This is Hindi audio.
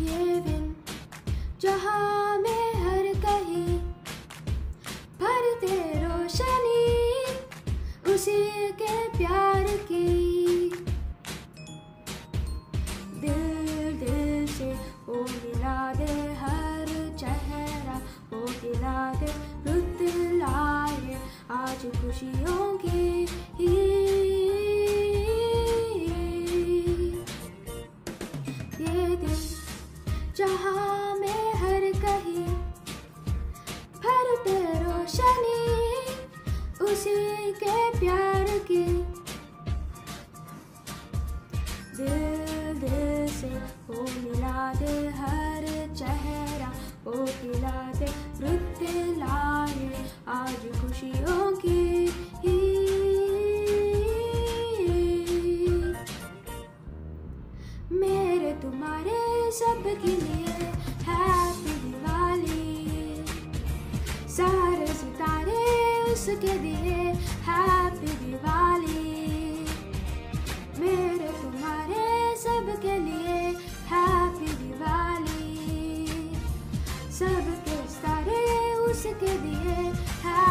ये दिन जहाँ में हर कहीं भरते रोशनी उसी के प्यार की। दिल दिल से वो मिला दे हर चेहरा, वो मिला दे रुत लाए। आज खुशियों की ये जहाँ में हर कहीं भरते रोशनी, उसी के प्यार की दिल दिल से ओ मिला दे हर चेहरा ओ खिला दे तुम्हारे सबके लिए हैप्पी दिवाली सारे सितारे उसके दिए हैप्पी दिवाली मेरे तुम्हारे सबके लिए हैप्पी दिवाली सबके सारे उसके दिए हैप्पी